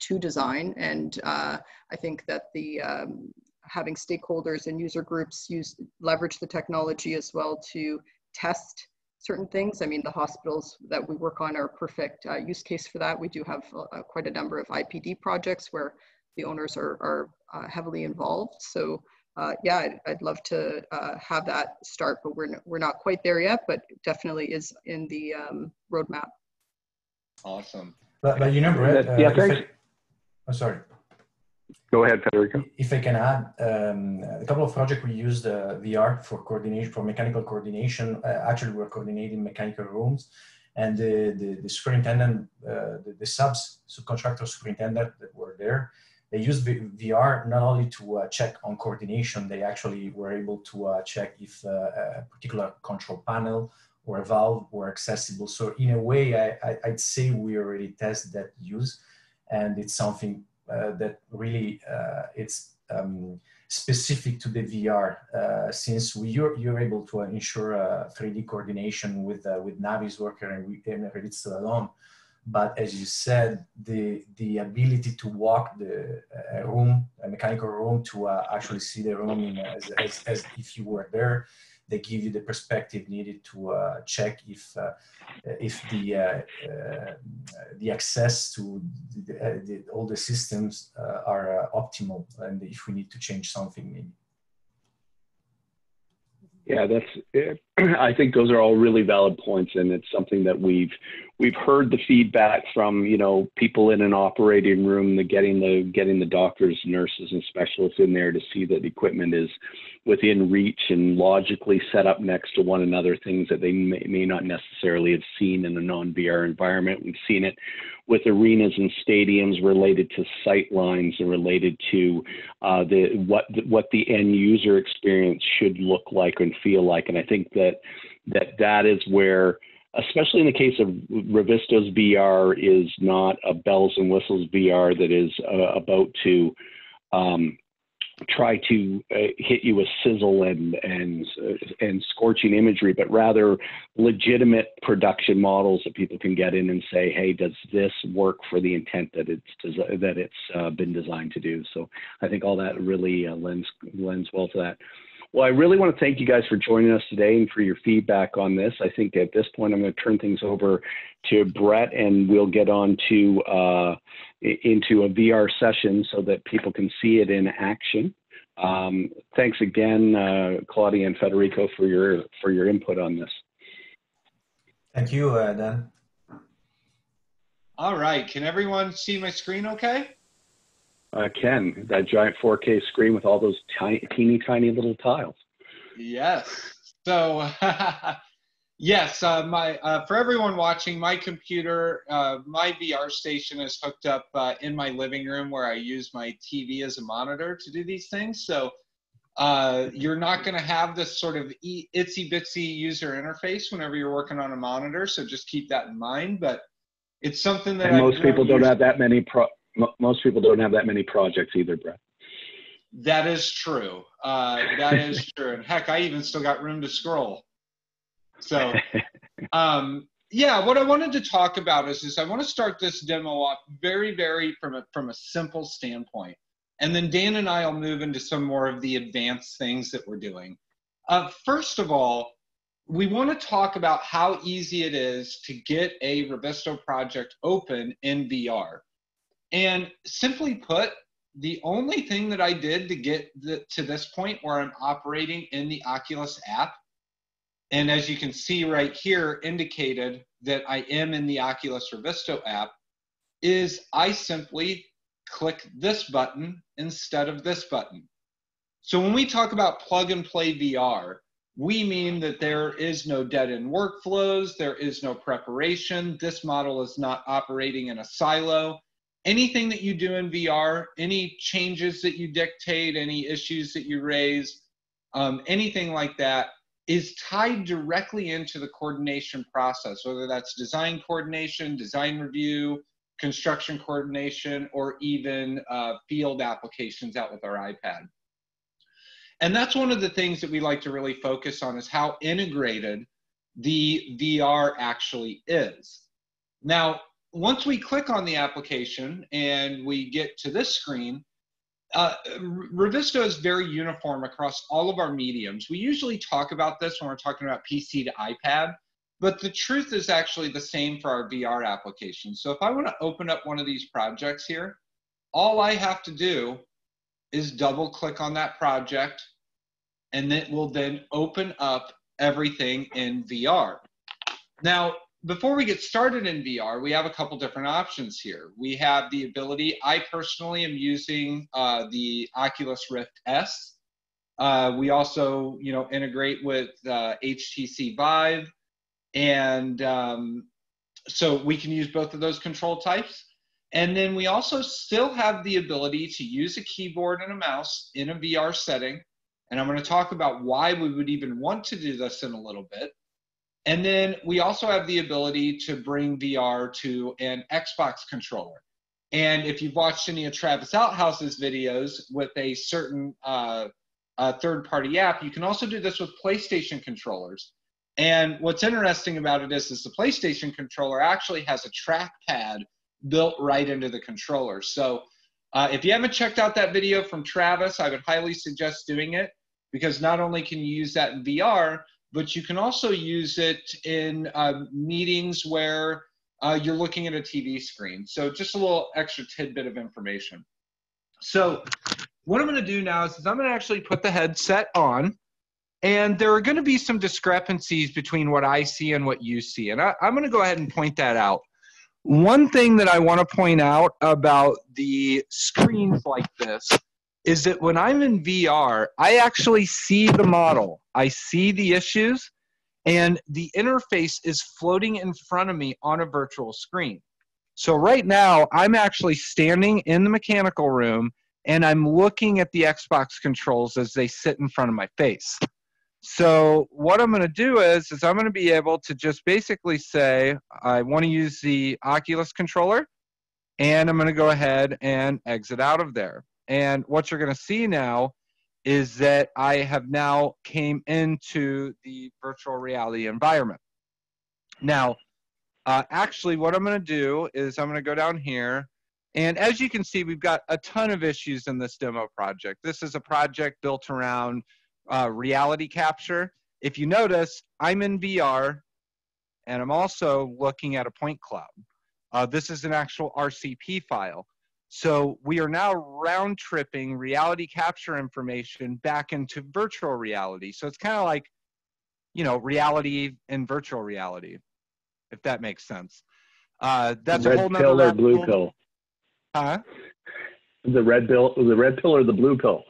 to design, and uh, I think that the um, having stakeholders and user groups use leverage the technology as well to test certain things. I mean, the hospitals that we work on are perfect uh, use case for that. We do have uh, quite a number of IPD projects where the owners are, are uh, heavily involved. So uh, yeah, I'd, I'd, love to uh, have that start, but we're, we're not quite there yet, but definitely is in the um, roadmap. Awesome. But, but you know, Brett, yeah, uh, thanks. I, oh, sorry. Go ahead, Federico. If I can add, um, a couple of projects we used VR for coordination, for mechanical coordination. Uh, actually, we're coordinating mechanical rooms, and the, the, the superintendent, uh, the, the, subs, subcontractor superintendent that were there, they used VR not only to uh, check on coordination, they actually were able to uh, check if uh, a particular control panel or a valve were accessible. So in a way, I, I, I'd say we already tested that use, and it's something that really uh, it's um, specific to the VR, uh, since we, you're, you're able to ensure 3D coordination with with Navi's worker and, we, and alone. But as you said, the the ability to walk the room, a mechanical room, to actually see the room in, as, as, as if you were there, they give you the perspective needed to uh, check if uh, if the uh, uh the access to the, uh, the, all the systems uh, are optimal and if we need to change something maybe. Yeah, that's. <clears throat> I think those are all really valid points, and it's something that we've we've heard the feedback from you know people in an operating room, the getting the getting the doctors, nurses, and specialists in there to see that the equipment is within reach and logically set up next to one another. Things that they may, may not necessarily have seen in a non-VR environment. We've seen it with arenas and stadiums related to sight lines and related to uh, the what what the end user experience should look like and feel like. And I think that that that is where especially in the case of Revizto's VR is not a bells and whistles VR that is uh, about to um, try to uh, hit you with sizzle and and uh, and scorching imagery, but rather legitimate production models that people can get in and say, hey, does this work for the intent that it's des- that it's uh, been designed to do? So I think all that really uh, lends lends well to that. Well, I really want to thank you guys for joining us today and for your feedback on this. I think at this point, I'm going to turn things over to Brett and we'll get on to uh, into a VR session so that people can see it in action. Um, thanks again, uh, Claudia and Federico, for your for your input on this. Thank you, uh, Dan. All right. Can everyone see my screen okay? Uh, Ken, that giant 4K screen with all those tiny, teeny tiny little tiles. Yes. So, <laughs> yes, uh, my uh, for everyone watching, my computer, uh, my VR station is hooked up uh, in my living room where I use my TV as a monitor to do these things. So, uh, you're not going to have this sort of itsy bitsy user interface whenever you're working on a monitor. So just keep that in mind. But it's something that most people don't have that many pro most people don't have that many projects either, Brett. That is true. Uh, that is <laughs> true. And heck, I even still got room to scroll. So, <laughs> um, yeah, what I wanted to talk about is, is I want to start this demo off very, very from a, from a simple standpoint. And then Dan and I will move into some more of the advanced things that we're doing. Uh, first of all, we want to talk about how easy it is to get a Revizto project open in VR. And simply put, the only thing that I did to get the, to this point where I'm operating in the Oculus app, and as you can see right here, indicated that I am in the Oculus Revizto app, is I simply click this button instead of this button. So when we talk about plug and play VR, we mean that there is no dead end workflows, there is no preparation. This model is not operating in a silo anything that you do in VR, any changes that you dictate, any issues that you raise, um, anything like that is tied directly into the coordination process, whether that's design coordination, design review, construction coordination, or even uh, field applications out with our iPad. And that's one of the things that we like to really focus on is how integrated the VR actually is. Now, once we click on the application and we get to this screen, uh, Revizto is very uniform across all of our mediums. We usually talk about this when we're talking about PC to iPad, but the truth is actually the same for our VR application. So if I want to open up one of these projects here, all I have to do is double click on that project and it will then open up everything in VR. Now, before we get started in VR, we have a couple different options here. We have the ability, I personally am using uh, the Oculus Rift S. Uh, we also, you know, integrate with uh, HTC Vive. And um, so we can use both of those control types. And then we also still have the ability to use a keyboard and a mouse in a VR setting. And I'm going to talk about why we would even want to do this in a little bit. And then we also have the ability to bring VR to an Xbox controller. And if you've watched any of Travis Outhouse's videos with a certain uh, uh, third party app, you can also do this with PlayStation controllers. And what's interesting about it is, is the PlayStation controller actually has a trackpad built right into the controller. So uh, if you haven't checked out that video from Travis, I would highly suggest doing it because not only can you use that in VR, but you can also use it in uh, meetings where uh, you're looking at a TV screen. So just a little extra tidbit of information. So what I'm going to do now is, is I'm going to actually put the headset on. And there are going to be some discrepancies between what I see and what you see. And I, I'm going to go ahead and point that out. One thing that I want to point out about the screens like this is that when I'm in VR, I actually see the model, I see the issues, and the interface is floating in front of me on a virtual screen. So right now, I'm actually standing in the mechanical room and I'm looking at the Xbox controls as they sit in front of my face. So what I'm going to do is, is I'm going to be able to just basically say, I want to use the Oculus controller, and I'm going to go ahead and exit out of there. And what you're going to see now is that I have now came into the virtual reality environment. Now, uh, actually, what I'm going to do is I'm going to go down here. And as you can see, we've got a ton of issues in this demo project. This is a project built around uh, reality capture. If you notice, I'm in VR and I'm also looking at a point cloud. Uh, this is an actual RCP file. So we are now round tripping reality capture information back into virtual reality. So it's kind of like, you know, reality in virtual reality, if that makes sense. Uh, that's red a whole nother pill or blue hole. pill? Huh? The red pill, the red pill or the blue pill?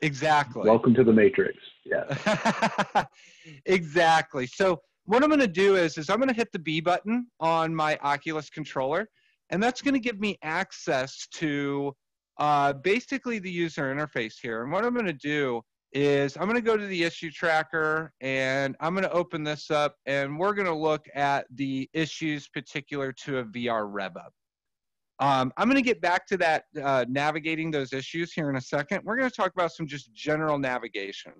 Exactly. Welcome to the Matrix. Yeah. <laughs> exactly. So what I'm going to do is, is I'm going to hit the B button on my Oculus controller, and that's going to give me access to uh, basically the user interface here. And what I'm going to do is I'm going to go to the issue tracker and I'm going to open this up and we're going to look at the issues particular to a VR RevUp. Um, I'm going to get back to that uh, navigating those issues here in a second. We're going to talk about some just general navigation.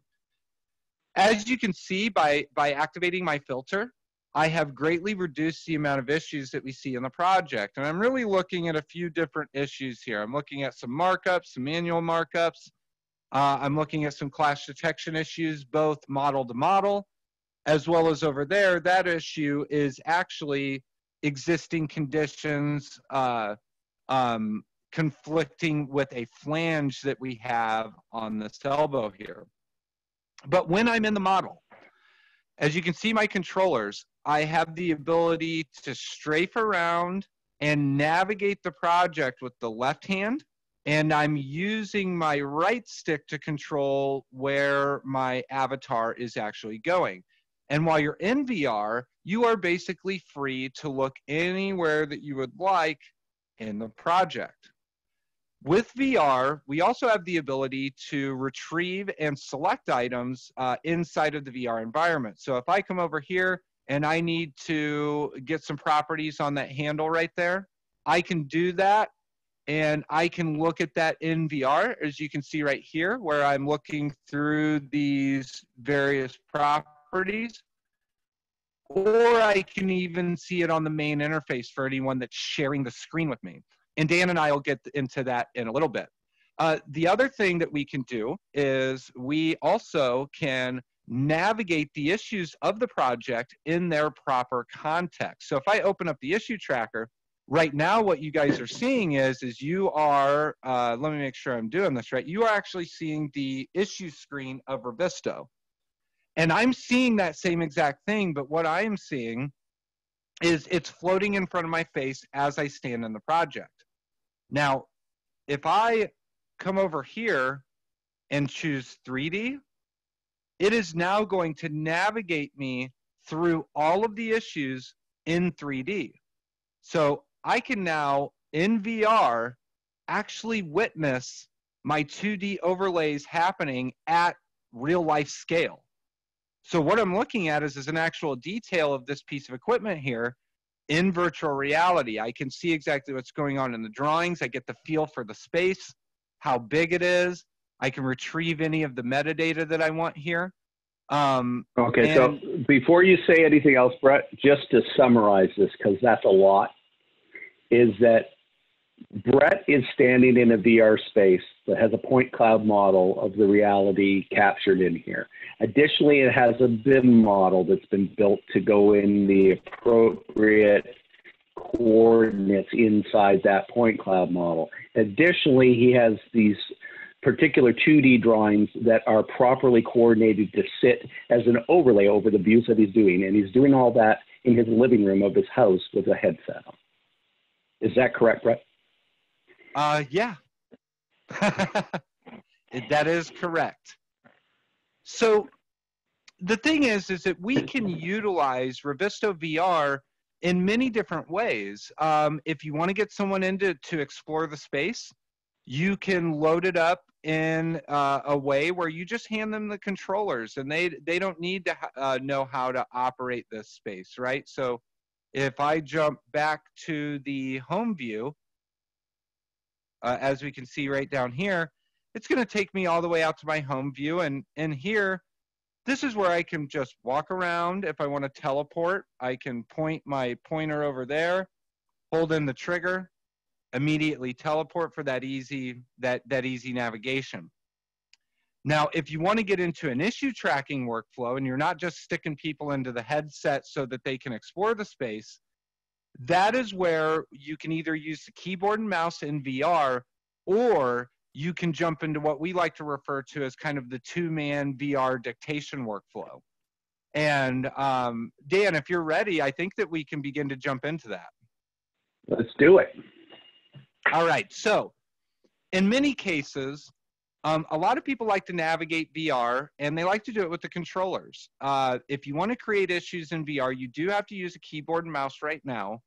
As you can see by, by activating my filter, I have greatly reduced the amount of issues that we see in the project. And I'm really looking at a few different issues here. I'm looking at some markups, some manual markups. Uh, I'm looking at some clash detection issues, both model to model, as well as over there, that issue is actually existing conditions uh, um, conflicting with a flange that we have on this elbow here. But when I'm in the model, as you can see my controllers, I have the ability to strafe around and navigate the project with the left hand. And I'm using my right stick to control where my avatar is actually going. And while you're in VR, you are basically free to look anywhere that you would like in the project. With VR, we also have the ability to retrieve and select items uh, inside of the VR environment. So if I come over here and I need to get some properties on that handle right there, I can do that and I can look at that in VR, as you can see right here, where I'm looking through these various properties. Or I can even see it on the main interface for anyone that's sharing the screen with me. And Dan and I will get into that in a little bit. Uh, the other thing that we can do is we also can navigate the issues of the project in their proper context. So if I open up the issue tracker, right now what you guys are seeing is, is you are, uh, let me make sure I'm doing this right, you are actually seeing the issue screen of Revizto. And I'm seeing that same exact thing, but what I am seeing is it's floating in front of my face as I stand in the project. Now, if I come over here and choose 3D, it is now going to navigate me through all of the issues in 3D. So I can now, in VR, actually witness my 2D overlays happening at real life scale. So what I'm looking at is, is an actual detail of this piece of equipment here in virtual reality. I can see exactly what's going on in the drawings. I get the feel for the space, how big it is. I can retrieve any of the metadata that I want here. Um, Okay, and- so before you say anything else, Brett, just to summarize this, because that's a lot, is that Brett is standing in a VR space that has a point cloud model of the reality captured in here. Additionally, it has a BIM model that's been built to go in the appropriate coordinates inside that point cloud model. Additionally, he has these particular 2D drawings that are properly coordinated to sit as an overlay over the views that he's doing. And he's doing all that in his living room of his house with a headset on. Is that correct, Brett? Uh, yeah. <laughs> that is correct. So the thing is, is that we can utilize Revizto VR in many different ways. Um, if you want to get someone into to explore the space, you can load it up in uh, a way where you just hand them the controllers and they they don't need to uh, know how to operate this space, right? So if I jump back to the home view, uh, as we can see right down here, it's going to take me all the way out to my home view. And, and here, this is where I can just walk around. If I want to teleport, I can point my pointer over there, hold in the trigger, immediately teleport for that easy, that, that easy navigation. Now, if you want to get into an issue tracking workflow and you're not just sticking people into the headset so that they can explore the space, that is where you can either use the keyboard and mouse in VR or you can jump into what we like to refer to as kind of the two man VR dictation workflow. And um, Dan, if you're ready, I think that we can begin to jump into that. Let's do it. All right. So, in many cases, um, a lot of people like to navigate VR and they like to do it with the controllers. Uh, if you want to create issues in VR, you do have to use a keyboard and mouse right now.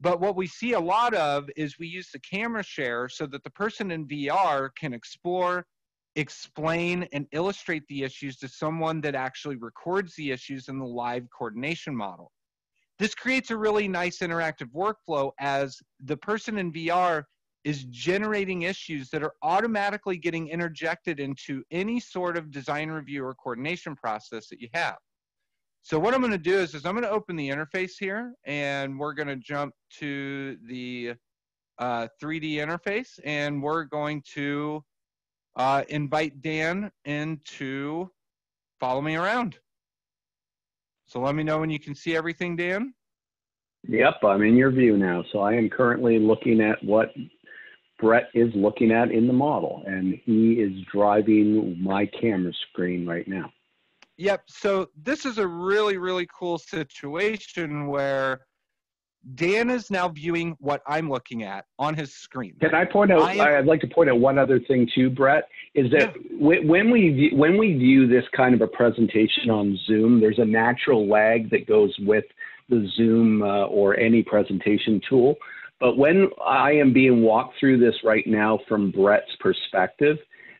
But what we see a lot of is we use the camera share so that the person in VR can explore, explain, and illustrate the issues to someone that actually records the issues in the live coordination model. This creates a really nice interactive workflow as the person in VR is generating issues that are automatically getting interjected into any sort of design review or coordination process that you have. So what I'm going to do is, is I'm going to open the interface here, and we're going to jump to the uh, 3D interface, and we're going to uh, invite Dan into follow me around. So let me know when you can see everything, Dan. Yep, I'm in your view now. So I am currently looking at what Brett is looking at in the model, and he is driving my camera screen right now. Yep. So this is a really, really cool situation where Dan is now viewing what I'm looking at on his screen. Can I point out? I would like to point out one other thing too, Brett. Is that yeah. when we view, when we view this kind of a presentation on Zoom, there's a natural lag that goes with the Zoom uh, or any presentation tool. But when I am being walked through this right now from Brett's perspective,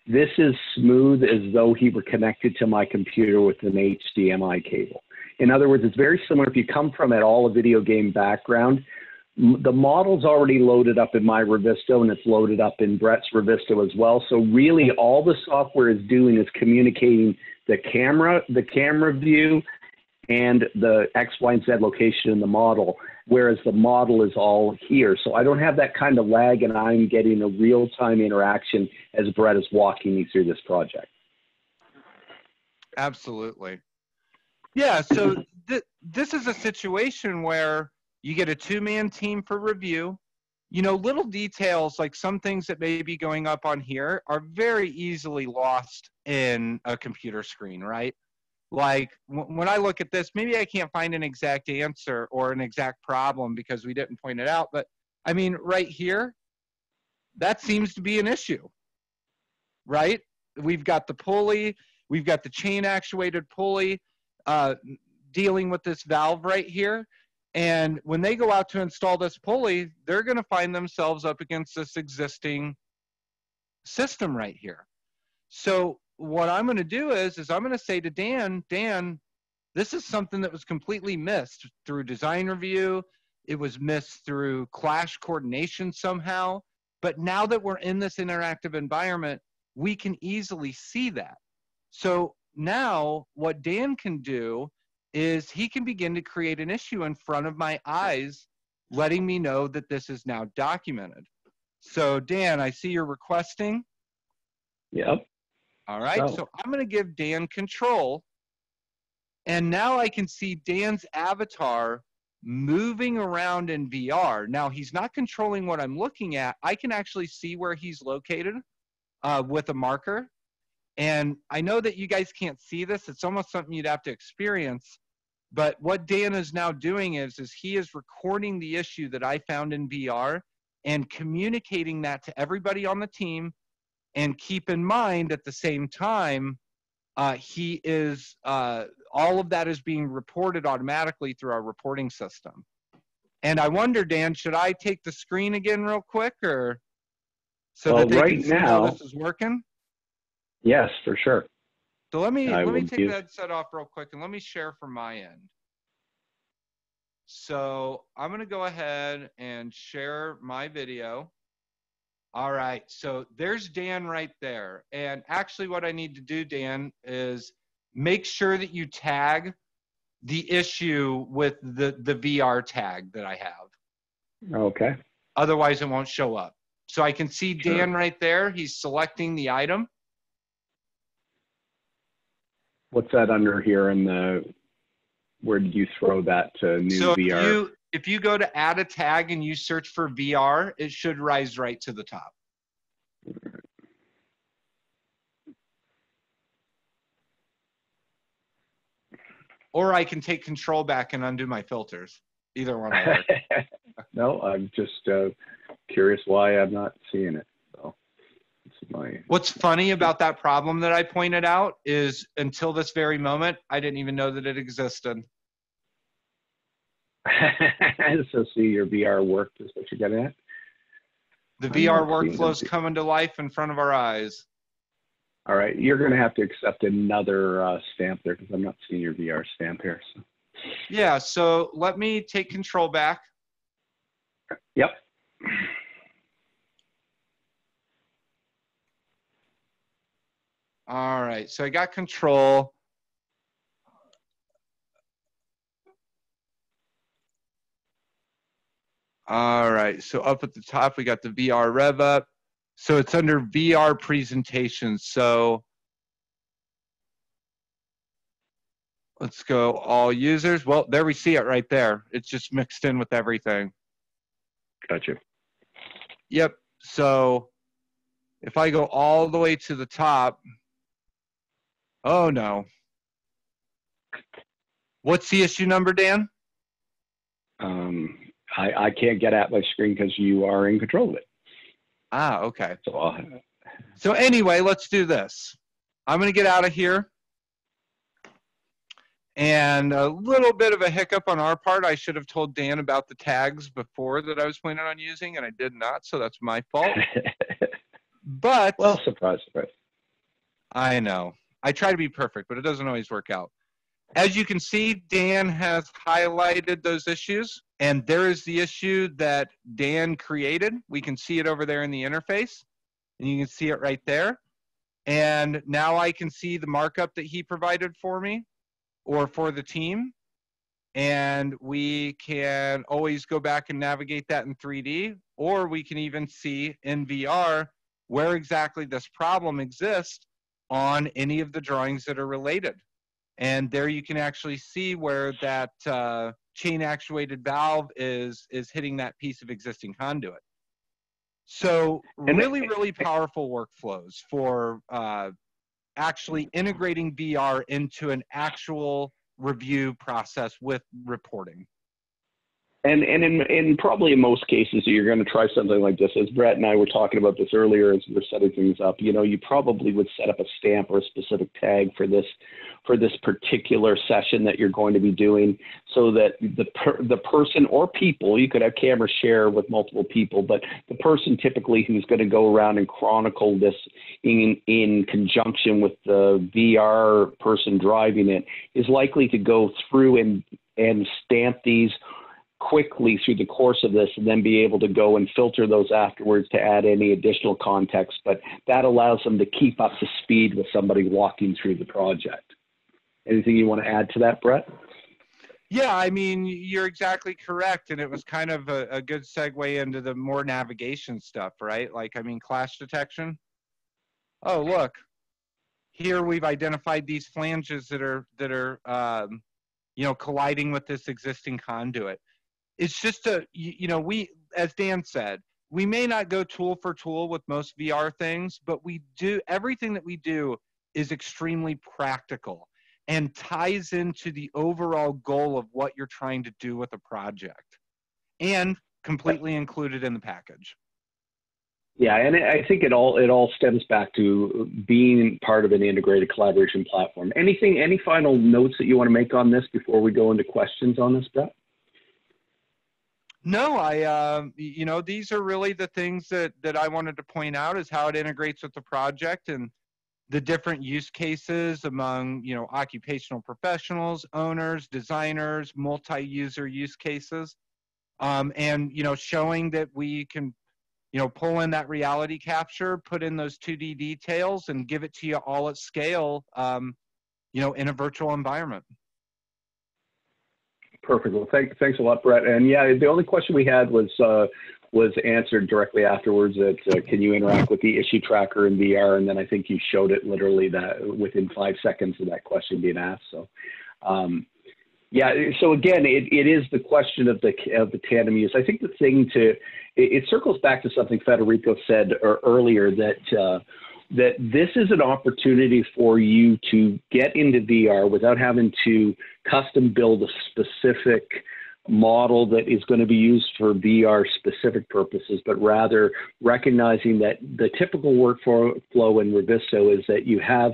this is smooth as though he were connected to my computer with an HDMI cable. In other words, it's very similar. If you come from at all a video game background, the model's already loaded up in my Revizto and it's loaded up in Brett's Revizto as well. So really all the software is doing is communicating the camera, the camera view, and the X, Y, and Z location in the model, whereas the model is all here. So I don't have that kind of lag, and I'm getting a real time interaction as Brett is walking me through this project. Absolutely. Yeah, so th- this is a situation where you get a two man team for review. You know, little details like some things that may be going up on here are very easily lost in a computer screen, right? like when I look at this, maybe I can't find an exact answer or an exact problem because we didn't point it out. But I mean, right here, that seems to be an issue, right? We've got the pulley, we've got the chain actuated pulley uh, dealing with this valve right here. And when they go out to install this pulley, they're going to find themselves up against this existing system right here. So what I'm going to do is, is I'm going to say to Dan, Dan, this is something that was completely missed through design review. It was missed through clash coordination somehow. But now that we're in this interactive environment, we can easily see that. So now what Dan can do is he can begin to create an issue in front of my eyes, letting me know that this is now documented. So Dan, I see you're requesting. Yep. All right, so, so I'm going to give Dan control. And now I can see Dan's avatar moving around in VR. Now he's not controlling what I'm looking at. I can actually see where he's located uh, with a marker. And I know that you guys can't see this. It's almost something you'd have to experience. But what Dan is now doing is, is he is recording the issue that I found in VR and communicating that to everybody on the team and keep in mind at the same time, uh, he is, uh, all of that is being reported automatically through our reporting system. And I wonder, Dan, should I take the screen again real quick or so well, that they right can see now, how this is working? Yes, for sure. So let me I let me take use... that set off real quick and let me share from my end. So I'm going to go ahead and share my video. All right, so there's Dan right there. And actually, what I need to do, Dan, is make sure that you tag the issue with the, the VR tag that I have. Okay. Otherwise, it won't show up. So I can see Dan right there. He's selecting the item. What's that under here in the, where did you throw that to new so if you if you go to add a tag and you search for VR, it should rise right to the top. Or I can take control back and undo my filters. Either one. <laughs> no, I'm just uh, curious why I'm not seeing it. So, this is my. What's funny about that problem that I pointed out is until this very moment, I didn't even know that it existed. <laughs> so, see, your VR worked is what you're getting at? The I'm VR workflow's coming to life in front of our eyes. All right, you're going to have to accept another uh, stamp there because I'm not seeing your VR stamp here. So. Yeah, so let me take control back. Yep. All right, so I got control. All right, so up at the top, we got the VR RevUp. So it's under VR presentations. So let's go all users. Well, there we see it right there. It's just mixed in with everything. Gotcha. Yep. So if I go all the way to the top, oh no. What's the issue number, Dan? Um, I, I can't get at my screen because you are in control of it. Ah, okay. So I'll, So anyway, let's do this. I'm going to get out of here. And a little bit of a hiccup on our part. I should have told Dan about the tags before that I was planning on using, and I did not. So that's my fault. <laughs> But well, surprise, surprise. I know. I try to be perfect, but it doesn't always work out. As you can see, Dan has highlighted those issues, and there is the issue that Dan created. We can see it over there in the interface, and you can see it right there. And now I can see the markup that he provided for me or for the team. And we can always go back and navigate that in 3D, or we can even see in VR where exactly this problem exists on any of the drawings that are related. And there you can actually see where that uh, chain actuated valve is, is hitting that piece of existing conduit. So really, really powerful workflows for uh, actually integrating VR into an actual review process with reporting. And and in in probably in most cases you're going to try something like this. As Brett and I were talking about this earlier as we were setting things up, you know, you probably would set up a stamp or a specific tag for this for this particular session that you're going to be doing, so that the per, the person or people you could have camera share with multiple people, but the person typically who's going to go around and chronicle this in in conjunction with the VR person driving it is likely to go through and and stamp these quickly through the course of this and then be able to go and filter those afterwards to add any additional context. But that allows them to keep up to speed with somebody walking through the project. Anything you want to add to that, Brett? Yeah, I mean, you're exactly correct. And it was kind of a, a good segue into the more navigation stuff, right? Like, I mean, clash detection. Oh, look, here we've identified these flanges that are, that are, um, you know, colliding with this existing conduit. It's just a, you, know, we, as Dan said, we may not go tool for tool with most VR things, but we do, everything that we do is extremely practical and ties into the overall goal of what you're trying to do with a project and completely included in the package. Yeah, and I think it all it all stems back to being part of an integrated collaboration platform. Anything, any final notes that you want to make on this before we go into questions on this, Brett? No, I, uh, you know, these are really the things that, that I wanted to point out is how it integrates with the project and the different use cases among, you know, occupational professionals, owners, designers, multi-user use cases. Um, and, you know, showing that we can, you know, pull in that reality capture, put in those 2D details and give it to you all at scale, um, you know, in a virtual environment. Perfect. Well, thank, thanks a lot, Brett. And yeah, the only question we had was uh, was answered directly afterwards that uh, can you interact with the issue tracker in VR? And then I think you showed it literally that within five seconds of that question being asked. So, um, yeah. So again, it, it is the question of the of the tandem use. I think the thing to it, it circles back to something Federico said earlier that. Uh, that this is an opportunity for you to get into VR without having to custom build a specific model that is going to be used for VR specific purposes, but rather recognizing that the typical workflow in Revizto is that you have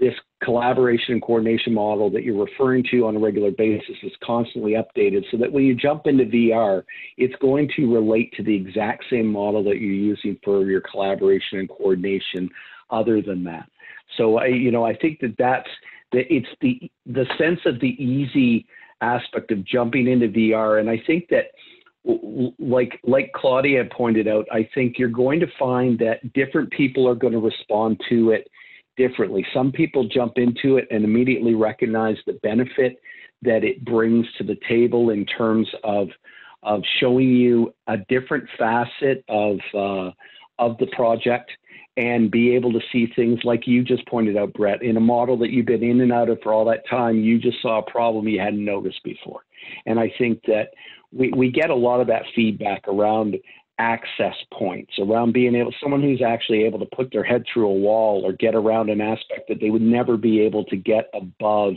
this collaboration and coordination model that you're referring to on a regular basis is constantly updated so that when you jump into VR, it's going to relate to the exact same model that you're using for your collaboration and coordination other than that. So I, you know, I think that that's that it's the the sense of the easy aspect of jumping into VR. And I think that, like like Claudia pointed out, I think you're going to find that different people are going to respond to it differently. Some people jump into it and immediately recognize the benefit that it brings to the table in terms of of showing you a different facet of uh, of the project and be able to see things like you just pointed out, Brett, in a model that you've been in and out of for all that time, you just saw a problem you hadn't noticed before. And I think that we, we get a lot of that feedback around access points, around being able, someone who's actually able to put their head through a wall or get around an aspect that they would never be able to get above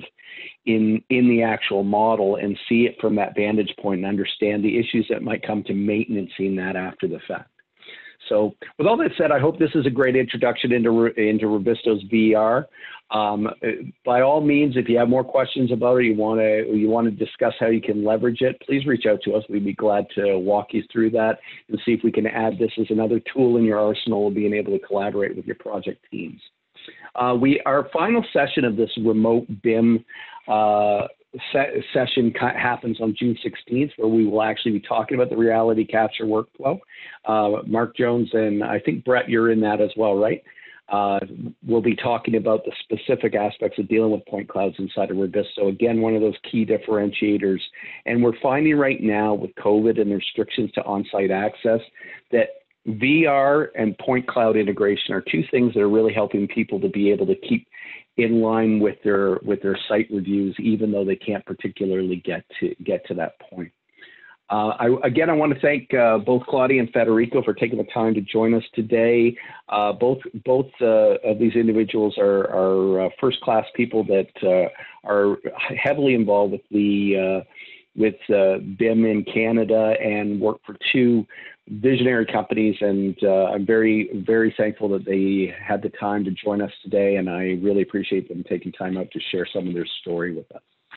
in in the actual model and see it from that vantage point and understand the issues that might come to maintenancing that after the fact. So with all that said, I hope this is a great introduction into, into Revizto's VR. Um, by all means, if you have more questions about it, you want to you want to discuss how you can leverage it, please reach out to us. We'd be glad to walk you through that and see if we can add this as another tool in your arsenal of being able to collaborate with your project teams. Uh, we our final session of this remote BIM uh, session happens on June 16th, where we will actually be talking about the reality capture workflow. Uh, Mark Jones and I think Brett, you're in that as well, right? Uh, we'll be talking about the specific aspects of dealing with point clouds inside of Revizto. So again, one of those key differentiators. And we're finding right now with COVID and restrictions to on-site access that VR and point cloud integration are two things that are really helping people to be able to keep in line with their with their site reviews, even though they can't particularly get to get to that point. Uh, I, again, I want to thank uh, both Claudia and Federico for taking the time to join us today. Uh, both both uh, of these individuals are, are uh, first-class people that uh, are heavily involved with the with BIM in Canada and work for two visionary companies, and uh, I'm very, very thankful that they had the time to join us today, and I really appreciate them taking time out to share some of their story with us.